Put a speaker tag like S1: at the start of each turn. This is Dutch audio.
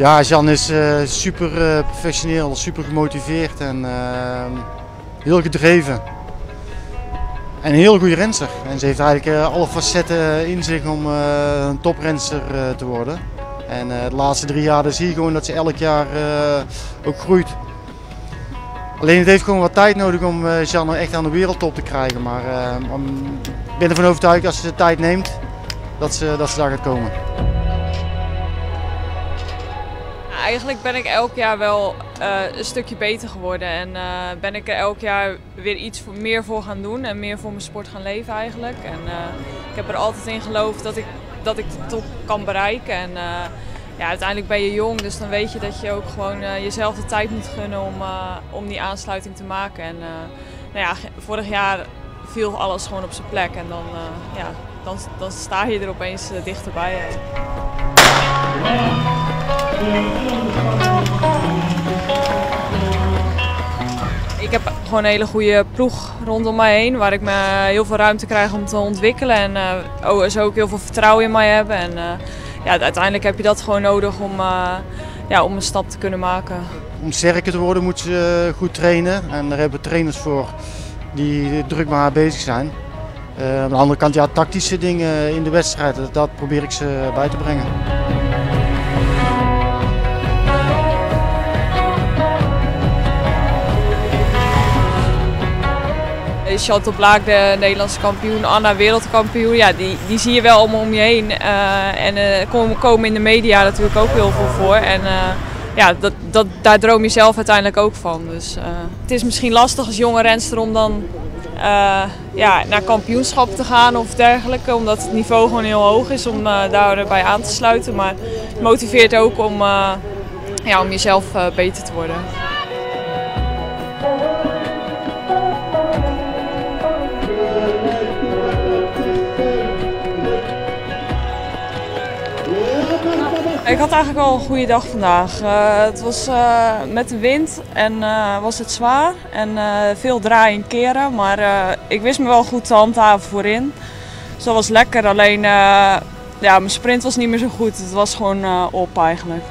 S1: Ja, Jan is uh, super uh, professioneel, super gemotiveerd en uh, heel gedreven. En een heel goede renster. En ze heeft eigenlijk alle facetten in zich om een toprenster te worden. En de laatste drie jaar zie je gewoon dat ze elk jaar ook groeit. Alleen het heeft gewoon wat tijd nodig om Jan echt aan de wereldtop te krijgen. Maar ik ben ervan overtuigd als ze de tijd neemt, dat ze, dat ze daar gaat komen.
S2: Eigenlijk ben ik elk jaar wel uh, een stukje beter geworden en uh, ben ik er elk jaar weer iets meer voor gaan doen en meer voor mijn sport gaan leven eigenlijk. En, uh, ik heb er altijd in geloofd dat ik, dat ik de kan bereiken. En ja, uiteindelijk ben je jong, dus dan weet je dat je ook gewoon jezelf de tijd moet gunnen om, om die aansluiting te maken. En nou ja, vorig jaar viel alles gewoon op zijn plek en dan, ja, dan, dan sta je er opeens dichterbij. Ik heb gewoon een hele goede ploeg rondom mij heen, waar ik me heel veel ruimte krijg om te ontwikkelen en uh, ze ook heel veel vertrouwen in mij hebben. En uh, ja, uiteindelijk heb je dat gewoon nodig om, uh, ja, om een stap te kunnen maken.
S1: Om sterker te worden moet ze goed trainen en daar hebben we trainers voor die druk met haar bezig zijn. aan de andere kant, ja, tactische dingen in de wedstrijd, dat probeer ik ze bij te brengen.
S2: Chantal Blaak, de Nederlandse kampioen, Anna wereldkampioen, ja, die, die zie je wel allemaal om je heen. Uh, en uh, komen, komen in de media natuurlijk ook heel veel voor. En ja, dat, dat, daar droom je zelf uiteindelijk ook van. Dus het is misschien lastig als jonge renster om dan ja, naar kampioenschap te gaan of dergelijke. Omdat het niveau gewoon heel hoog is om daarbij aan te sluiten. Maar het motiveert ook om, ja, om jezelf beter te worden. Ik had eigenlijk al een goede dag vandaag. Uh, het was uh, met de wind en uh, was het zwaar en veel draaien keren. Maar ik wist me wel goed te handhaven voorin. Dus dat was lekker. Alleen ja, mijn sprint was niet meer zo goed. Het was gewoon op eigenlijk.